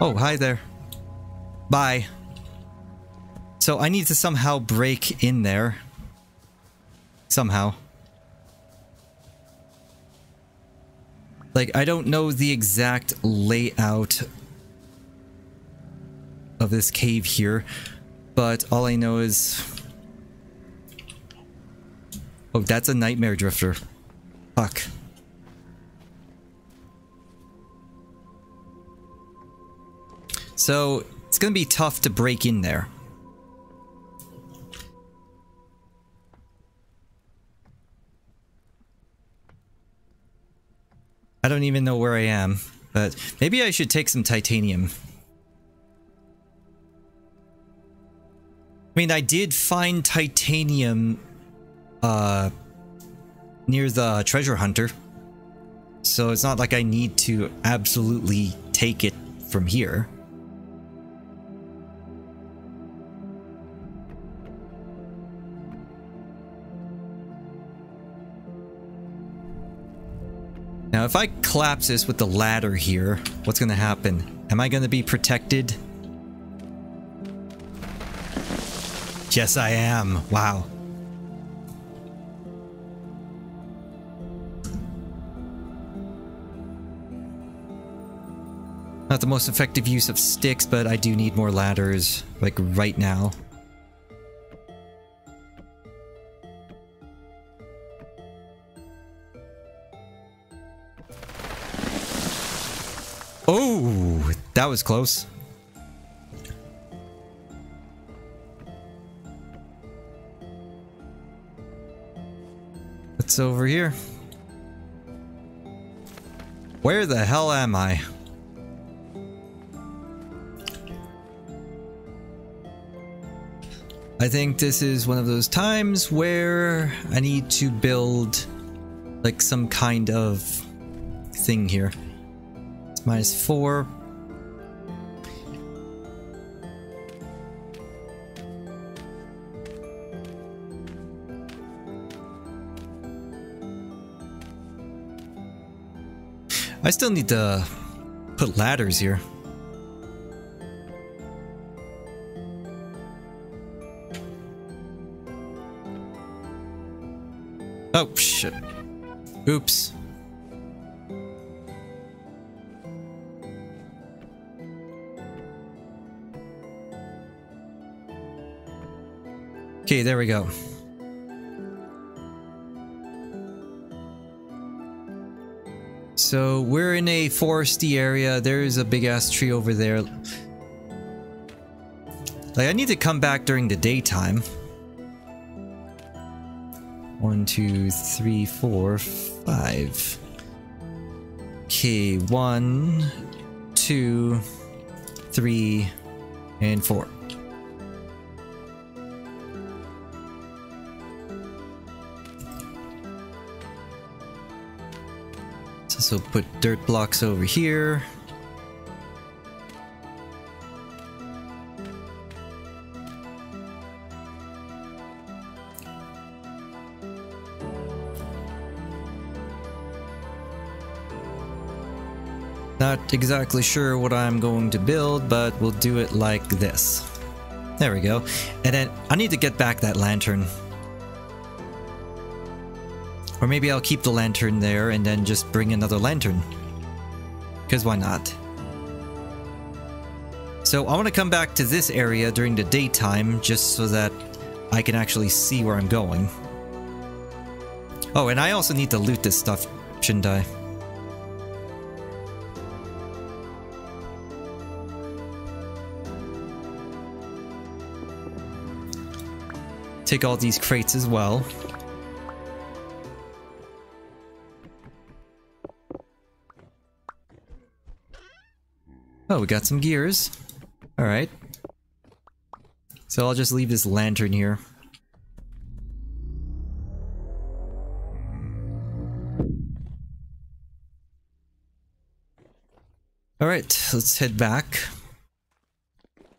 Oh, hi there. Bye. So I need to somehow break in there. Somehow. Like, I don't know the exact layout of this cave here, but all I know is... Oh, that's a nightmare drifter. Fuck. So, it's gonna be tough to break in there. I don't even know where I am, but maybe I should take some titanium. I mean, I did find titanium uh, near the treasure hunter. So it's not like I need to absolutely take it from here. Now, if I collapse this with the ladder here, what's going to happen? Am I going to be protected? Yes, I am. Wow. Not the most effective use of sticks, but I do need more ladders, like right now. Oh, that was close. What's over here? Where the hell am I? I think this is one of those times where I need to build like some kind of thing here. Minus four. I still need to put ladders here. Oh, shit. Oops. Okay, there we go. So we're in a foresty area. There's a big ass tree over there. Like I need to come back during the daytime. One, two, three, four, five. Okay, one, two, three, and four. So put dirt blocks over here. Not exactly sure what I'm going to build, but we'll do it like this. There we go. And then I need to get back that lantern. Or maybe I'll keep the lantern there and then just bring another lantern. Because why not? So I want to come back to this area during the daytime just so that I can actually see where I'm going. Oh, and I also need to loot this stuff, shouldn't I? Take all these crates as well. Oh, we got some gears. Alright. So I'll just leave this lantern here. Alright, let's head back.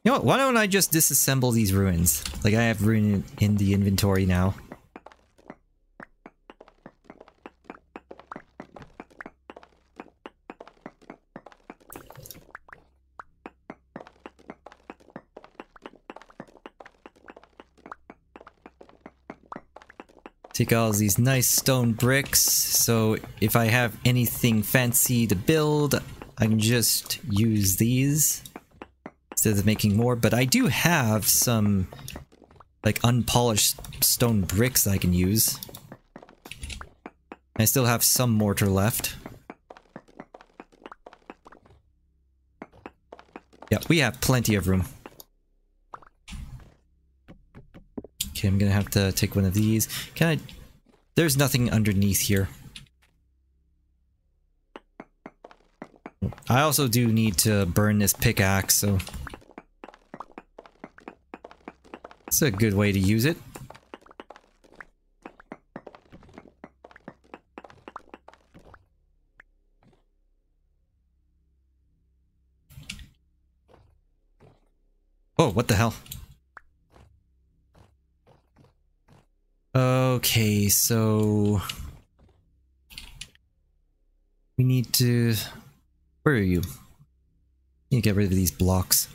You know what, why don't I just disassemble these ruins? Like I have ruin in the inventory now. Take all these nice stone bricks, so if I have anything fancy to build, I can just use these instead of making more. But I do have some like unpolished stone bricks I can use. I still have some mortar left. Yeah, we have plenty of room. Okay, I'm gonna have to take one of these. Can I... There's nothing underneath here. I also do need to burn this pickaxe, so... It's a good way to use it. Oh, what the hell? Okay, so... We need to... Where are you? to get rid of these blocks.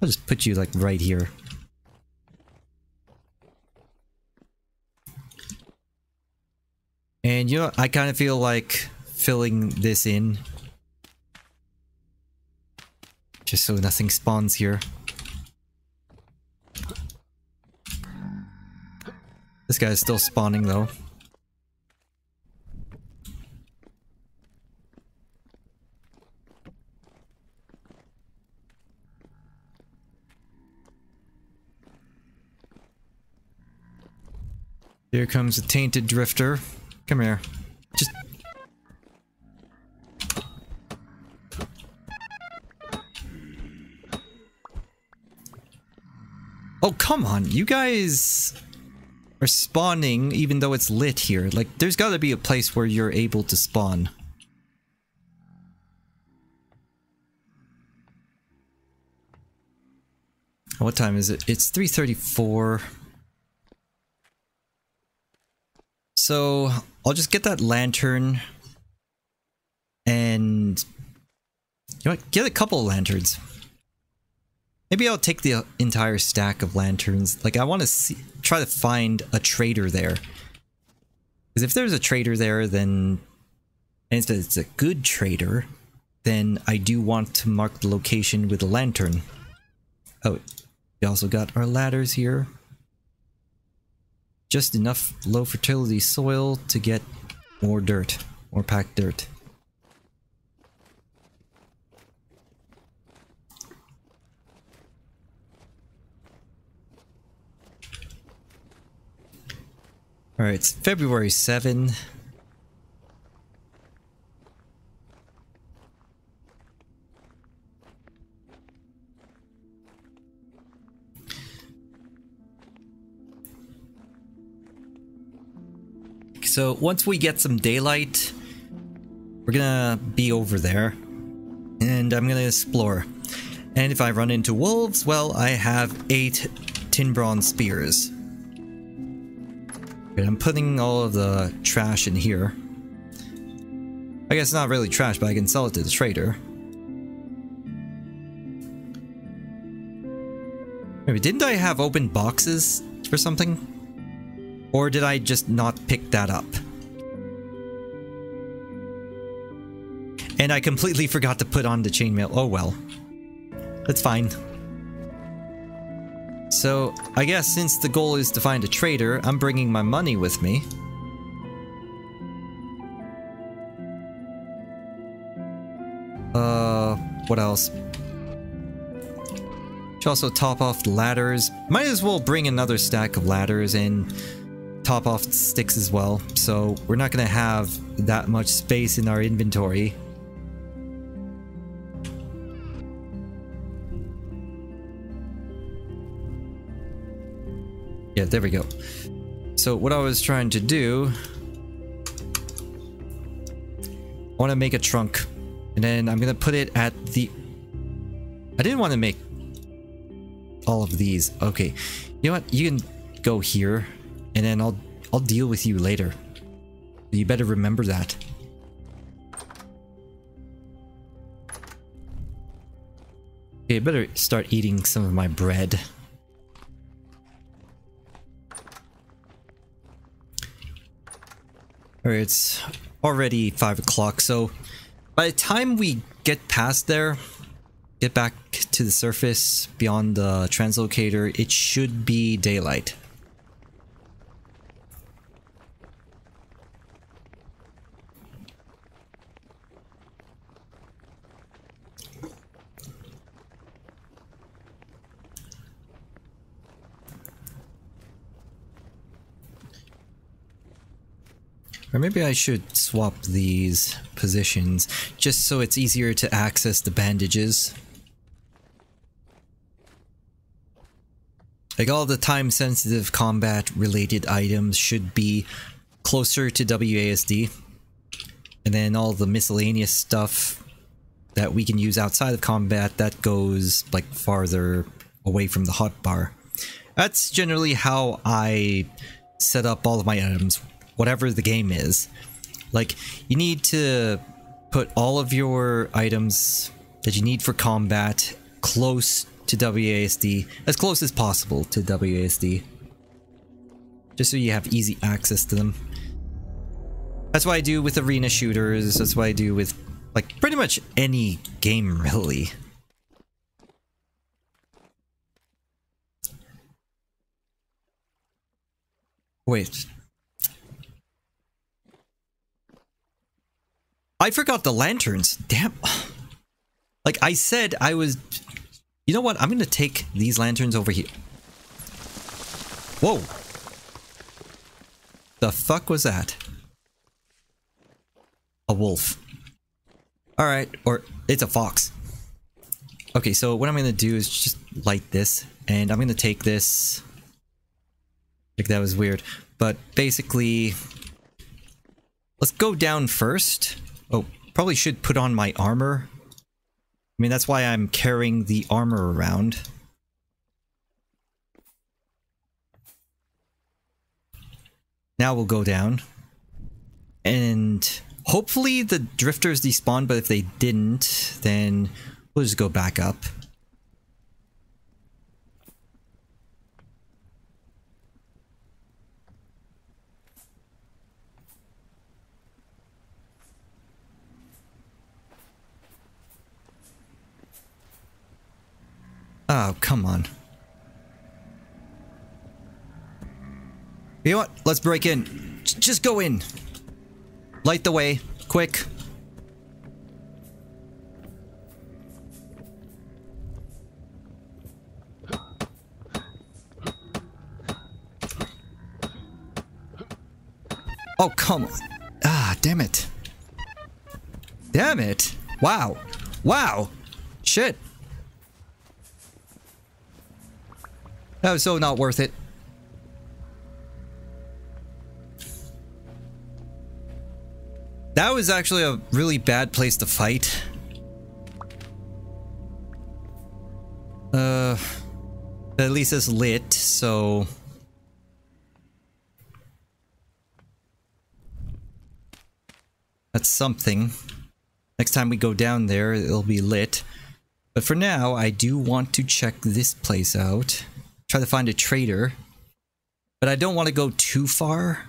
I'll just put you like right here. And you know, I kind of feel like filling this in. Just so nothing spawns here. Guy's still spawning though. Here comes a tainted drifter. Come here. Just... Oh, come on. You guys are spawning even though it's lit here. Like, there's gotta be a place where you're able to spawn. What time is it? It's 3.34. So, I'll just get that lantern and you know what? Get a couple of lanterns. Maybe I'll take the entire stack of lanterns. Like I want to try to find a trader there. Because if there's a trader there, then and it's a good trader, then I do want to mark the location with a lantern. Oh, we also got our ladders here. Just enough low fertility soil to get more dirt, more packed dirt. Alright, it's February 7. So once we get some daylight, we're gonna be over there and I'm gonna explore. And if I run into wolves, well, I have eight tin bronze spears. I'm putting all of the trash in here. I guess not really trash, but I can sell it to the trader. Maybe didn't I have open boxes for something? Or did I just not pick that up? And I completely forgot to put on the chainmail. Oh well. That's fine. So, I guess since the goal is to find a trader, I'm bringing my money with me. Uh, what else? Should also top off the ladders. Might as well bring another stack of ladders and top off sticks as well, so we're not going to have that much space in our inventory. Yeah, there we go. So what I was trying to do... I want to make a trunk. And then I'm going to put it at the... I didn't want to make all of these. Okay. You know what? You can go here and then I'll I'll deal with you later. You better remember that. Okay, better start eating some of my bread. It's already 5 o'clock, so by the time we get past there, get back to the surface beyond the translocator, it should be daylight. Or maybe I should swap these positions just so it's easier to access the bandages. Like all the time sensitive combat related items should be closer to WASD. And then all the miscellaneous stuff that we can use outside of combat that goes like farther away from the hotbar. That's generally how I set up all of my items whatever the game is. Like, you need to put all of your items that you need for combat close to WASD, as close as possible to WASD. Just so you have easy access to them. That's what I do with arena shooters, that's what I do with, like, pretty much any game, really. Wait, I forgot the lanterns. Damn. Like I said, I was... You know what? I'm gonna take these lanterns over here. Whoa. The fuck was that? A wolf. Alright, or it's a fox. Okay, so what I'm gonna do is just light this, and I'm gonna take this... Like that was weird. But basically... Let's go down first. Oh, probably should put on my armor. I mean, that's why I'm carrying the armor around. Now we'll go down. And hopefully the drifters despawn, but if they didn't, then we'll just go back up. Oh, come on. You know what? Let's break in. J just go in. Light the way. Quick. Oh, come on. Ah, damn it. Damn it. Wow. Wow. Shit. That was so not worth it. That was actually a really bad place to fight. Uh, at least it's lit, so... That's something. Next time we go down there, it'll be lit. But for now, I do want to check this place out try to find a trader. But I don't want to go too far.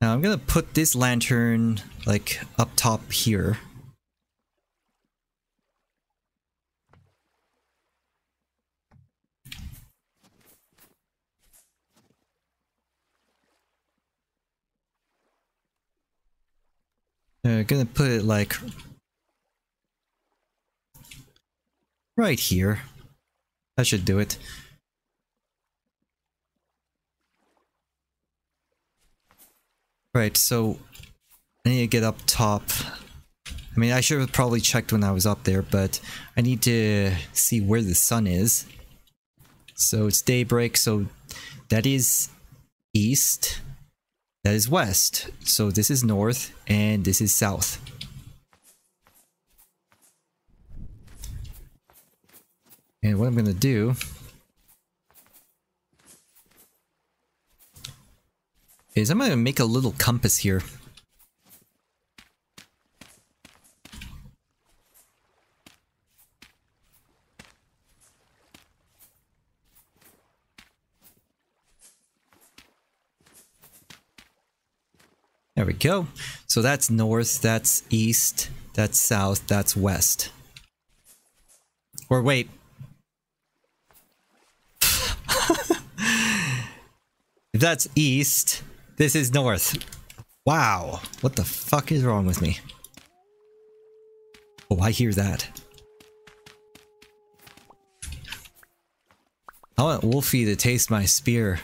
Now I'm gonna put this lantern like up top here. Uh, gonna put it like right here. That should do it. Right, so I need to get up top. I mean, I should have probably checked when I was up there, but I need to see where the sun is. So it's daybreak, so that is east. That is west. So this is north and this is south. And what I'm going to do is I'm going to make a little compass here. There we go. So that's north, that's east, that's south, that's west. Or wait. if that's east, this is north. Wow. What the fuck is wrong with me? Oh, I hear that. I want Wolfie to taste my spear.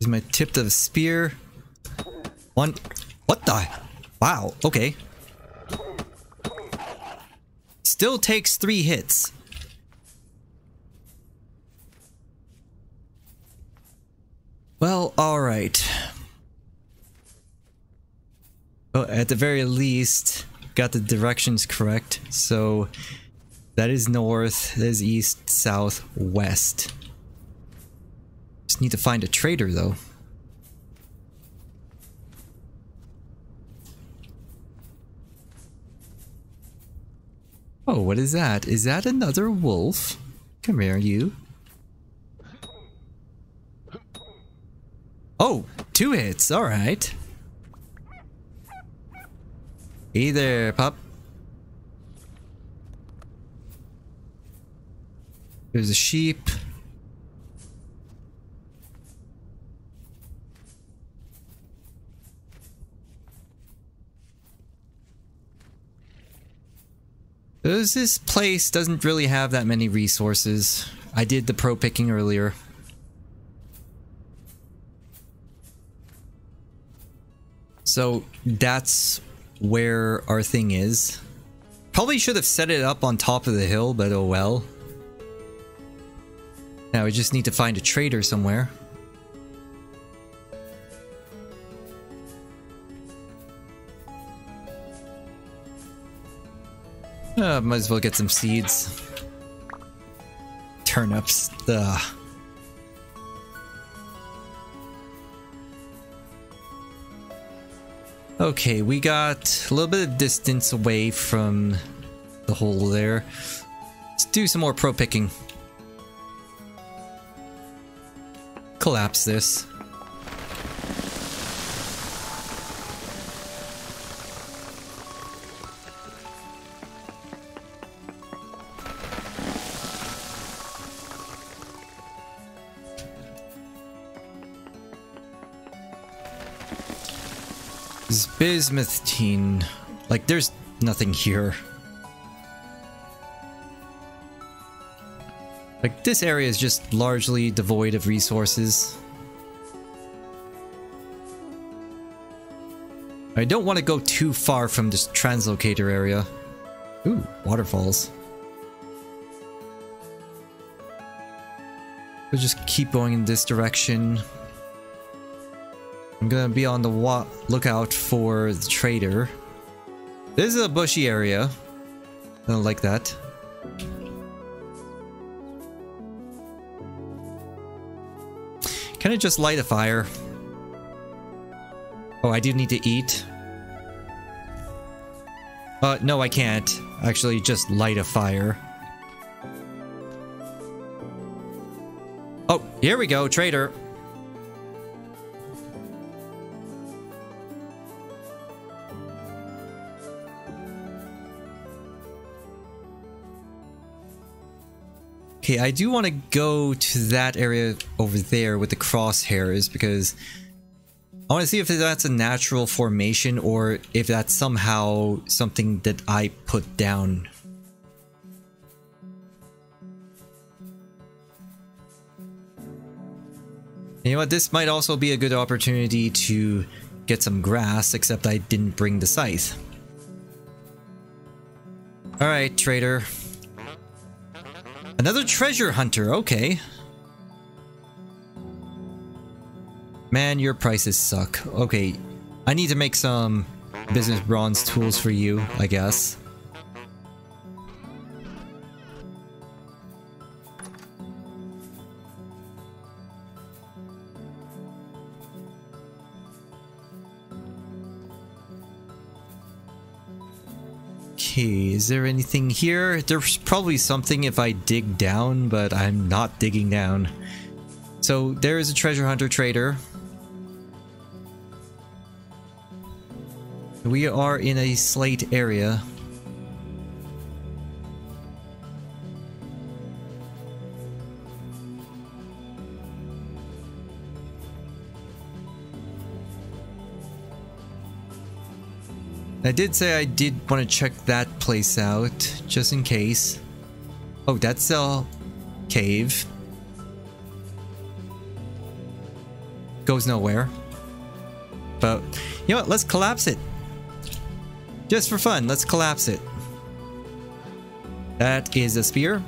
Is my tip of spear. One. What the? Wow, okay. Still takes three hits. Well, alright. Well, at the very least, got the directions correct. So, that is north, that is east, south, west. Need to find a trader, though. Oh, what is that? Is that another wolf? Come here, you. Oh, two hits. All right. Hey there, pup. There's a sheep. This place doesn't really have that many resources. I did the pro picking earlier. So that's where our thing is. Probably should have set it up on top of the hill, but oh well. Now we just need to find a trader somewhere. Uh, might as well get some seeds. Turnips. Ugh. Okay, we got a little bit of distance away from the hole there. Let's do some more pro picking. Collapse this. Bismuthinite. Like, there's nothing here. Like, this area is just largely devoid of resources. I don't want to go too far from this translocator area. Ooh, waterfalls. We'll just keep going in this direction. I'm gonna be on the lookout for the trader. This is a bushy area. I don't like that. Can I just light a fire? Oh, I do need to eat. Uh, no, I can't. Actually, just light a fire. Oh, here we go, trader. Okay, I do want to go to that area over there with the crosshairs because I want to see if that's a natural formation or if that's somehow something that I put down. You know what, this might also be a good opportunity to get some grass, except I didn't bring the scythe. Alright, trader. Another treasure hunter, okay. Man, your prices suck. Okay, I need to make some bismuth bronze tools for you, I guess. Okay, is there anything here? There's probably something if I dig down, but I'm not digging down. So there is a treasure hunter trader. We are in a slate area. I did say I did want to check that place out, just in case. Oh, that's a cave. Goes nowhere. But, you know what, let's collapse it. Just for fun, let's collapse it. That is a spear.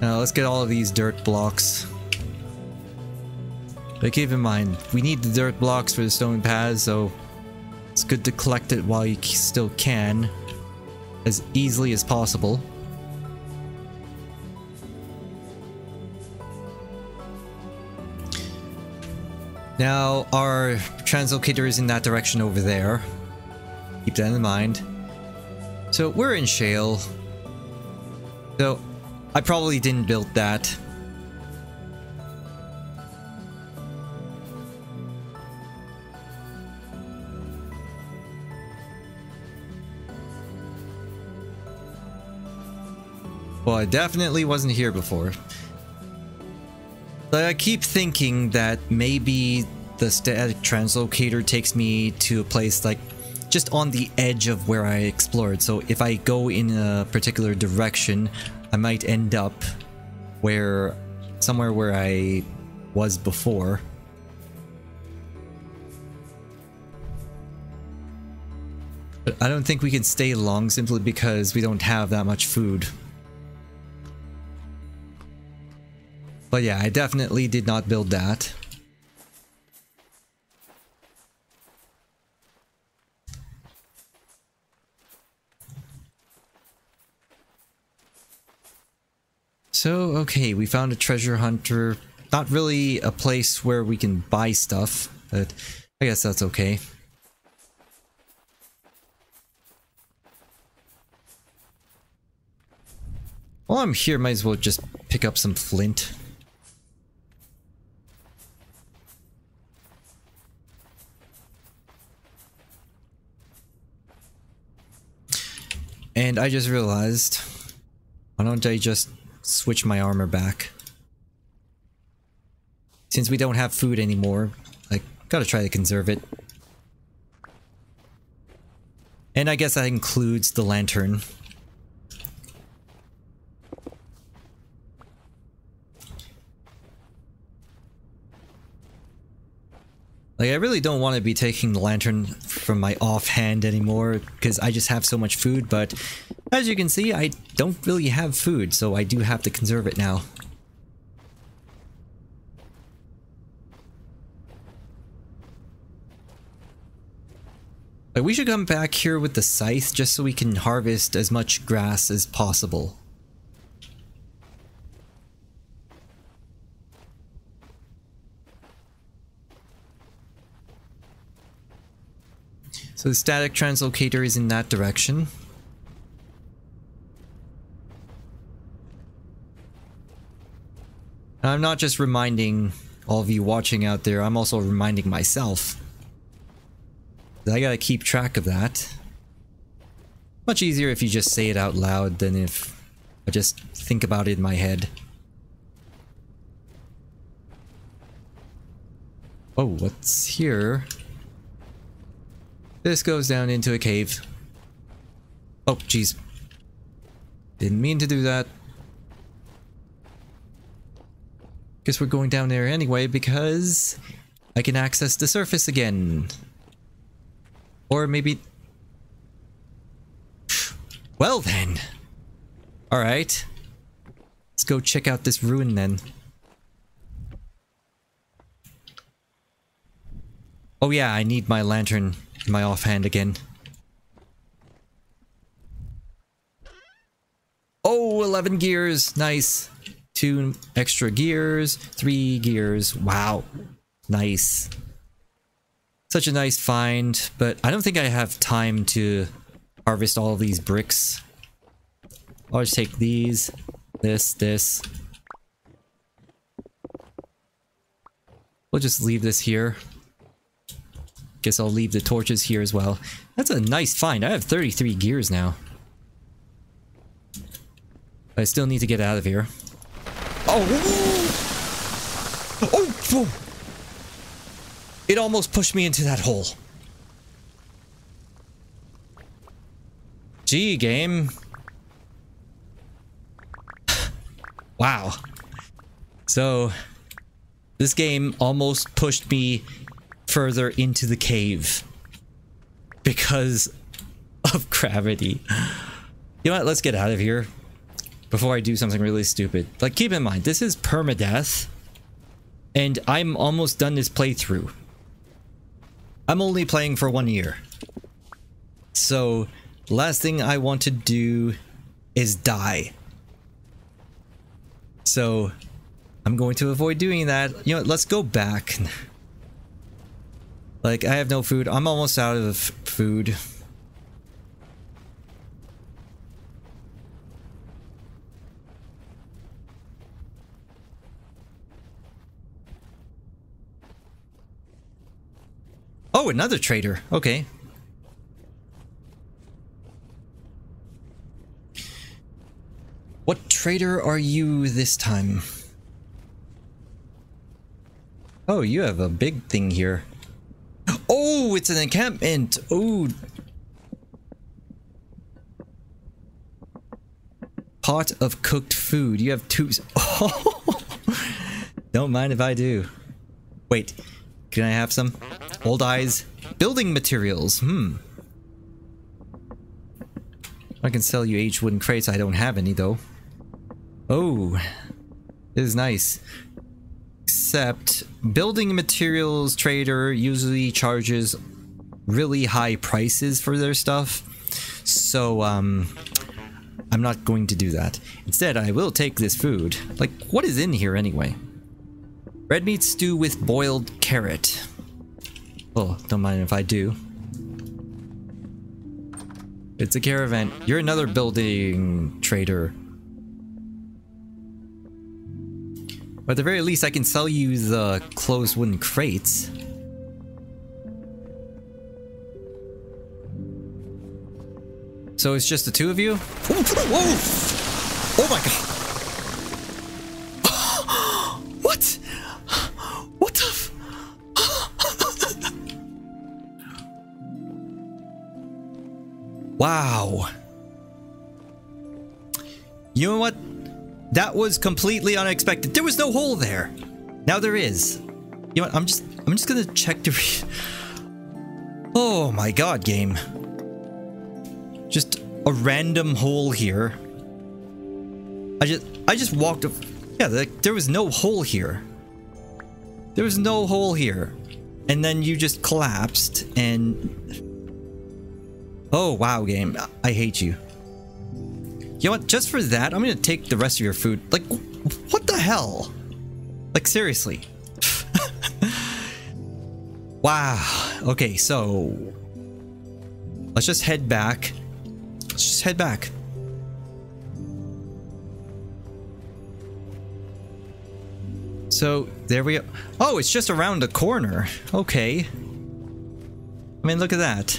Now let's get all of these dirt blocks. But keep in mind, we need the dirt blocks for the stone paths, so it's good to collect it while you still can, as easily as possible. Now, our translocator is in that direction over there. Keep that in mind. So, we're in Shale. So, I probably didn't build that. Well, I definitely wasn't here before. But I keep thinking that maybe the static translocator takes me to a place like just on the edge of where I explored. So if I go in a particular direction, I might end up where somewhere where I was before. But I don't think we can stay long simply because we don't have that much food. But yeah, I definitely did not build that. So, okay, we found a treasure hunter. Not really a place where we can buy stuff, but I guess that's okay. While I'm here, might as well just pick up some flint. And I just realized, why don't I just switch my armor back? Since we don't have food anymore, I gotta try to conserve it. And I guess that includes the lantern. Like, I really don't want to be taking the lantern from my offhand anymore, because I just have so much food, but as you can see, I don't really have food, so I do have to conserve it now. Like, we should come back here with the scythe just so we can harvest as much grass as possible. So the static translocator is in that direction. I'm not just reminding all of you watching out there, I'm also reminding myself. That I gotta keep track of that. Much easier if you just say it out loud than if I just think about it in my head. Oh, what's here? This goes down into a cave. Oh, jeez. Didn't mean to do that. Guess we're going down there anyway because I can access the surface again. Or maybe... Well then. Alright. Let's go check out this ruin then. Oh yeah, I need my lantern my offhand again. Oh, 11 gears. Nice. Two extra gears, three gears. Wow. Nice. Such a nice find, but I don't think I have time to harvest all these bricks. I'll just take these, this, this. We'll just leave this here. Guess I'll leave the torches here as well. That's a nice find. I have 33 gears now. I still need to get out of here. Oh! Oh! It almost pushed me into that hole. Gee, game. wow. So, this game almost pushed me further into the cave because of gravity. You know what? Let's get out of here before I do something really stupid. Like, keep in mind, this is permadeath, and I'm almost done this playthrough. I'm only playing for one year. So, last thing I want to do is die. So, I'm going to avoid doing that. You know, what? let's go back. Like, I have no food. I'm almost out of food. Oh, another trader. Okay. What trader are you this time? Oh, you have a big thing here. It's an encampment. Oh. Pot of cooked food. You have two. Oh. Don't mind if I do. Wait, can I have some? Old eyes. Building materials. Hmm. I can sell you aged wooden crates. I don't have any though. Oh. This is nice. Except building materials trader usually charges really high prices for their stuff. So um I'm not going to do that. Instead, I will take this food. Like, what is in here anyway? Red meat stew with boiled carrot. Oh, don't mind if I do. It's a caravan. You're another building trader. But at the very least, I can sell you the closed wooden crates. So it's just the two of you? Whoa! Oh my god! What? What the f- Wow. You know what? That was completely unexpected. There was no hole there. Now there is. You know what? I'm just I'm just gonna check to Oh my god, game. Just a random hole here. I just I just walked up Yeah, there was no hole here. There was no hole here. And then you just collapsed and Oh, wow, game. I hate you. You know what? Just for that, I'm gonna take the rest of your food. Like, what the hell? Like, seriously. wow. Okay, so... Let's just head back. Let's just head back. So, there we go. Oh, it's just around the corner. Okay. I mean, look at that.